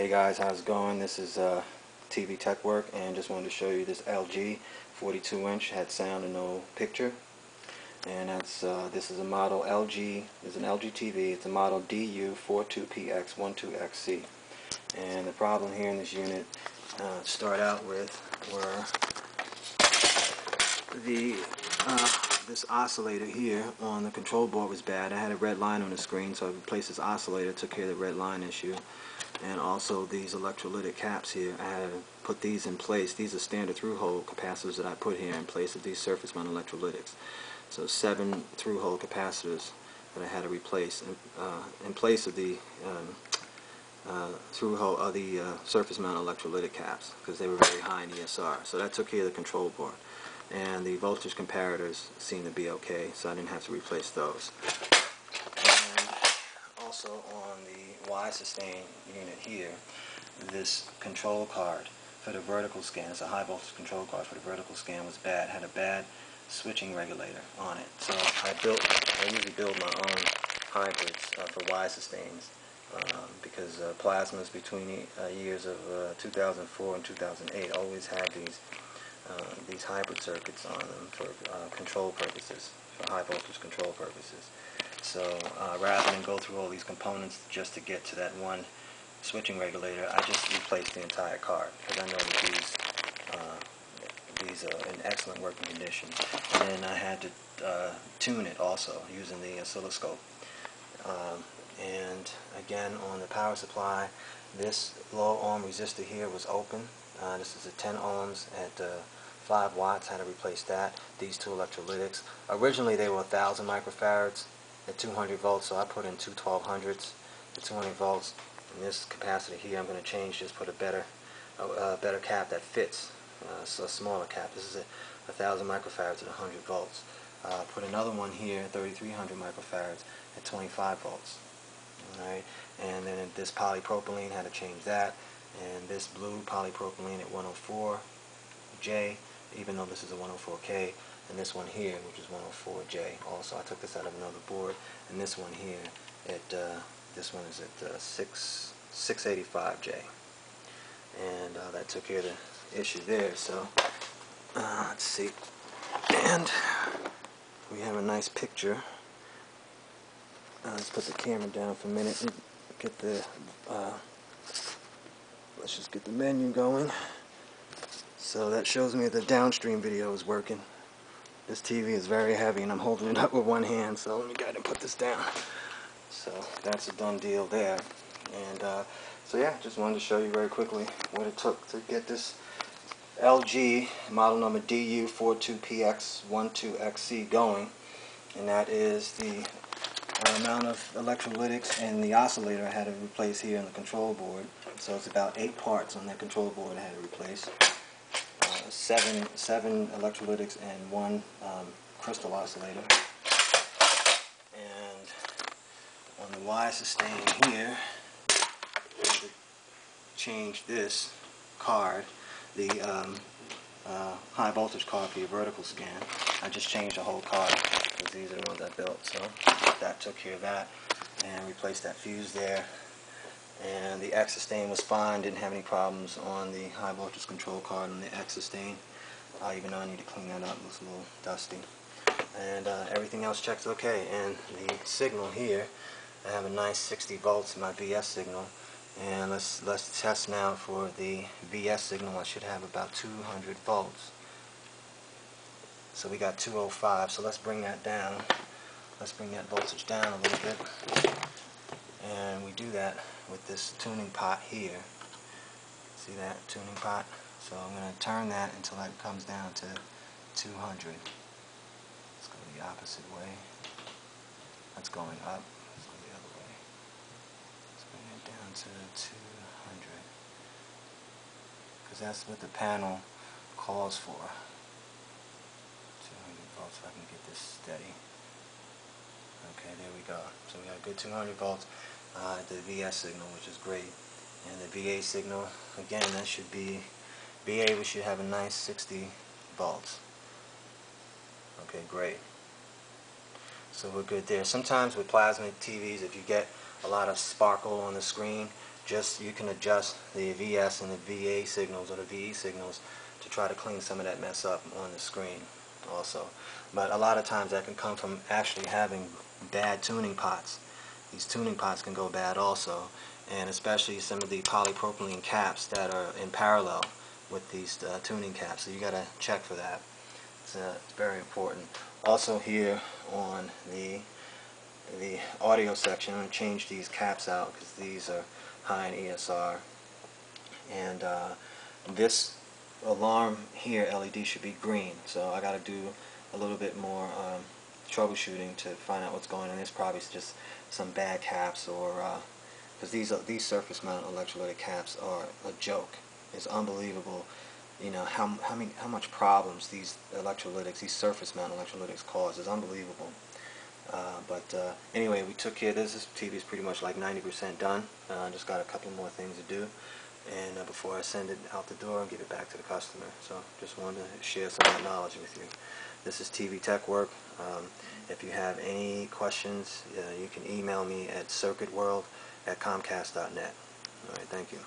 Hey guys, how's it going? This is uh, TV Tech Work and just wanted to show you this LG 42 inch had sound and no picture. And that's uh, this is a model LG is an LG TV it's a model DU42PX12XC and the problem here in this unit uh, start out with were the uh, this oscillator here on the control board was bad. I had a red line on the screen so I replaced this oscillator took care of the red line issue and also these electrolytic caps here I had to put these in place. These are standard through hole capacitors that I put here in place of these surface mount electrolytics. So seven through hole capacitors that I had to replace in, uh, in place of the um, uh, through hole of the uh, surface mount electrolytic caps because they were very high in ESR so that took care of the control board and the voltage comparators seemed to be okay so I didn't have to replace those. Also on the Y sustain unit here, this control card for the vertical scan, it's a high voltage control card for the vertical scan was bad, had a bad switching regulator on it. So I built, I usually build my own hybrids uh, for Y sustains um, because uh, plasmas between uh, years of uh, 2004 and 2008 always had these uh, these hybrid circuits on them for uh, control purposes, for high voltage control purposes. So uh, rather than go through all these components just to get to that one switching regulator, I just replaced the entire card because I know that these uh, these are in excellent working condition. And then I had to uh, tune it also using the oscilloscope. Um, and again on the power supply, this low ohm resistor here was open. Uh, this is a 10 ohms at uh, 5 watts. Had to replace that. These two electrolytics. Originally they were 1,000 microfarads at 200 volts, so I put in two 1200s at 200 volts. And this capacitor here, I'm going to change, just put a better, a, a better cap that fits, uh, so a smaller cap. This is a 1000 microfarads at 100 volts. Uh, put another one here, 3300 microfarads at 25 volts. Alright, and then this polypropylene had to change that, and this blue polypropylene at 104J, even though this is a 104K, and this one here, which is 104J. Also, I took this out of another board, and this one here, at uh, this one is at uh, 6 685J, and uh, that took care of the issue there. So uh, let's see, and we have a nice picture. Uh, let's put the camera down for a minute and get the. Uh, let's just get the menu going. So that shows me the downstream video is working. This TV is very heavy and I'm holding it up with one hand, so let me go ahead and put this down. So that's a done deal there. And uh, so yeah, just wanted to show you very quickly what it took to get this LG model number DU42PX12XC going. And that is the amount of electrolytics and the oscillator I had to replace here in the control board. So it's about eight parts on that control board I had to replace seven, seven electrolytics and one um, crystal oscillator. And on the Y sustain here, change this card, the um, uh, high voltage card for your vertical scan. I just changed the whole card because these are the ones I built. So that took care of that and replaced that fuse there and the X sustain was fine, didn't have any problems on the high voltage control card on the X sustain. Uh, even though I need to clean that up, it looks a little dusty. And uh, everything else checks okay. And the signal here, I have a nice 60 volts in my VS signal. And let's let's test now for the VS signal. I should have about 200 volts. So we got 205. So let's bring that down. Let's bring that voltage down a little bit. And we do that with this tuning pot here. See that tuning pot? So I'm going to turn that until that comes down to 200. Let's go the opposite way. That's going up. Let's go the other way. Let's bring it down to 200. Because that's what the panel calls for. 200 volts if I can get this steady. Okay, there we go. So we got a good 200 volts uh, the VS signal, which is great. And the VA signal, again, that should be, VA we should have a nice 60 volts. Okay, great. So we're good there. Sometimes with plasma TVs, if you get a lot of sparkle on the screen, just you can adjust the VS and the VA signals or the VE signals to try to clean some of that mess up on the screen also. But a lot of times that can come from actually having bad tuning pots. These tuning pots can go bad also, and especially some of the polypropylene caps that are in parallel with these uh, tuning caps. So you got to check for that. It's, uh, it's very important. Also here on the the audio section, I'm to change these caps out because these are high in ESR. And uh, this alarm here LED should be green. So I got to do a little bit more um, troubleshooting to find out what's going on. It's probably just some bad caps or because uh, these are, these surface mount electrolytic caps are a joke. It's unbelievable you know how how many how much problems these electrolytics these surface mount electrolytics cause. Is unbelievable. Uh, but uh, anyway we took care this. This TV is pretty much like 90% done. Uh, just got a couple more things to do and uh, before I send it out the door and give it back to the customer. So just wanted to share some of that knowledge with you. This is TV Tech Work. Um, if you have any questions uh, you can email me at circuitworld at comcast.net alright thank you